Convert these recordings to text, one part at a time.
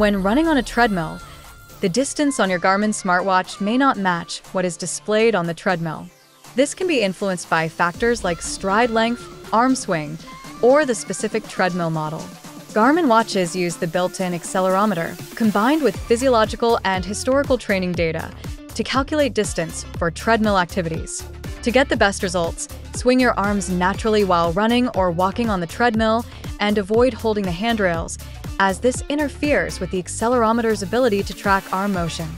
When running on a treadmill, the distance on your Garmin smartwatch may not match what is displayed on the treadmill. This can be influenced by factors like stride length, arm swing, or the specific treadmill model. Garmin watches use the built-in accelerometer, combined with physiological and historical training data, to calculate distance for treadmill activities. To get the best results, swing your arms naturally while running or walking on the treadmill and avoid holding the handrails, as this interferes with the accelerometer's ability to track arm motion.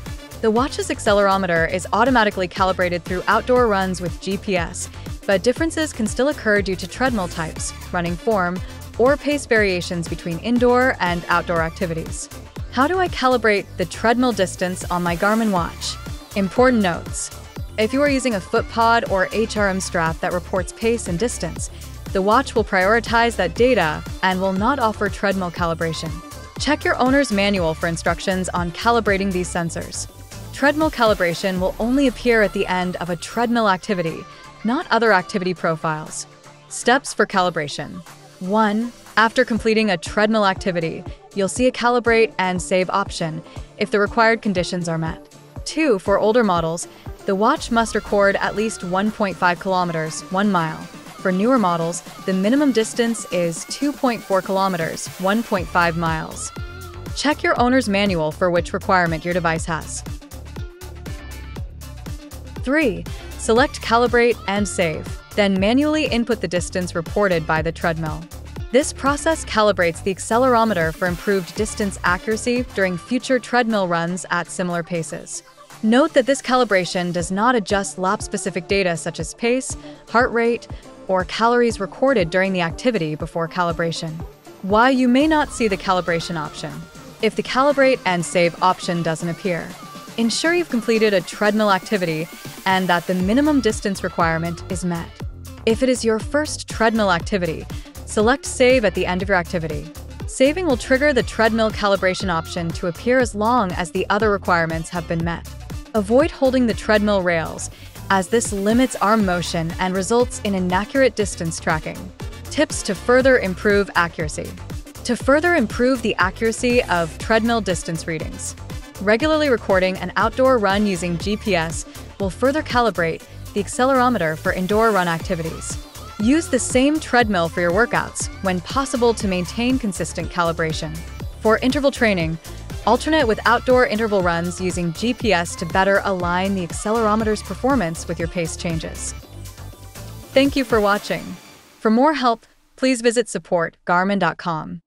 The watch's accelerometer is automatically calibrated through outdoor runs with GPS, but differences can still occur due to treadmill types, running form, or pace variations between indoor and outdoor activities. How do I calibrate the treadmill distance on my Garmin watch? Important notes. If you are using a FootPod or HRM strap that reports pace and distance, the watch will prioritize that data and will not offer treadmill calibration. Check your owner's manual for instructions on calibrating these sensors. Treadmill calibration will only appear at the end of a treadmill activity, not other activity profiles. Steps for calibration. 1. After completing a treadmill activity, you'll see a calibrate and save option if the required conditions are met. 2. For older models, the watch must record at least 1.5 kilometers, 1 mile. For newer models, the minimum distance is 2.4 kilometers, 1.5 miles. Check your owner's manual for which requirement your device has. 3. Select Calibrate and Save, then manually input the distance reported by the treadmill. This process calibrates the accelerometer for improved distance accuracy during future treadmill runs at similar paces. Note that this calibration does not adjust lap-specific data such as pace, heart rate, or calories recorded during the activity before calibration. Why you may not see the calibration option. If the calibrate and save option doesn't appear, ensure you've completed a treadmill activity and that the minimum distance requirement is met. If it is your first treadmill activity, Select Save at the end of your activity. Saving will trigger the treadmill calibration option to appear as long as the other requirements have been met. Avoid holding the treadmill rails, as this limits arm motion and results in inaccurate distance tracking. Tips to further improve accuracy. To further improve the accuracy of treadmill distance readings, regularly recording an outdoor run using GPS will further calibrate the accelerometer for indoor run activities. Use the same treadmill for your workouts when possible to maintain consistent calibration. For interval training, alternate with outdoor interval runs using GPS to better align the accelerometer's performance with your pace changes. Thank you for watching. For more help, please visit support.garmin.com.